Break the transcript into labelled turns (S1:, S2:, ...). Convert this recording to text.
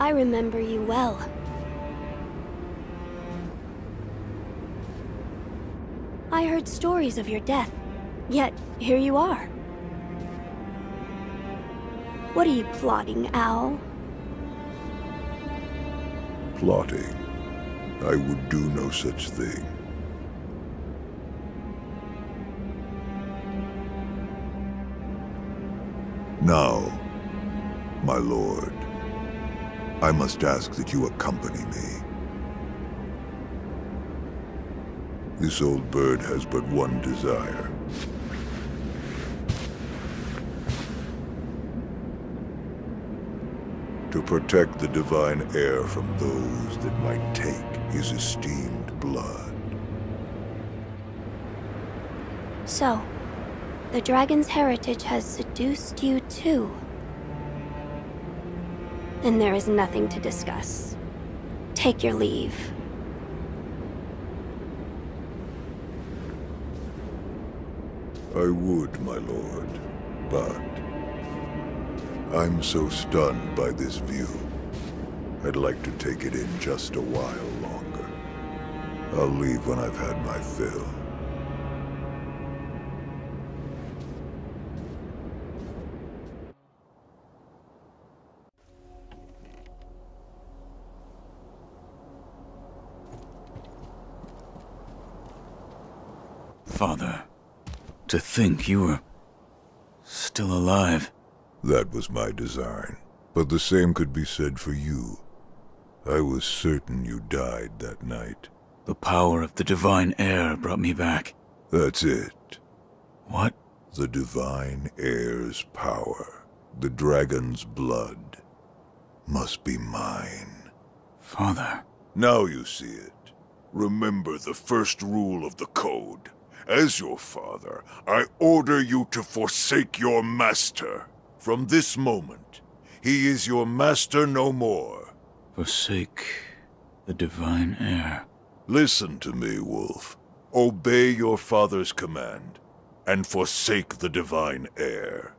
S1: I remember you well. I heard stories of your death, yet here you are. What are you plotting, Owl?
S2: Plotting? I would do no such thing. Now, my lord, I must ask that you accompany me. This old bird has but one desire. To protect the divine heir from those that might take his esteemed blood.
S1: So, the dragon's heritage has seduced you too. Then there is nothing to discuss. Take your leave.
S2: I would, my lord, but... I'm so stunned by this view. I'd like to take it in just a while longer. I'll leave when I've had my fill.
S3: Father, to think you were still alive.
S2: That was my design. But the same could be said for you. I was certain you died that night.
S3: The power of the divine heir brought me back.
S2: That's it.
S3: What?
S2: The divine heir's power, the dragon's blood, must be mine.
S3: Father.
S2: Now you see it. Remember the first rule of the Code. As your father, I order you to forsake your master. From this moment, he is your master no more.
S3: Forsake the divine heir.
S2: Listen to me, Wolf. Obey your father's command, and forsake the divine heir.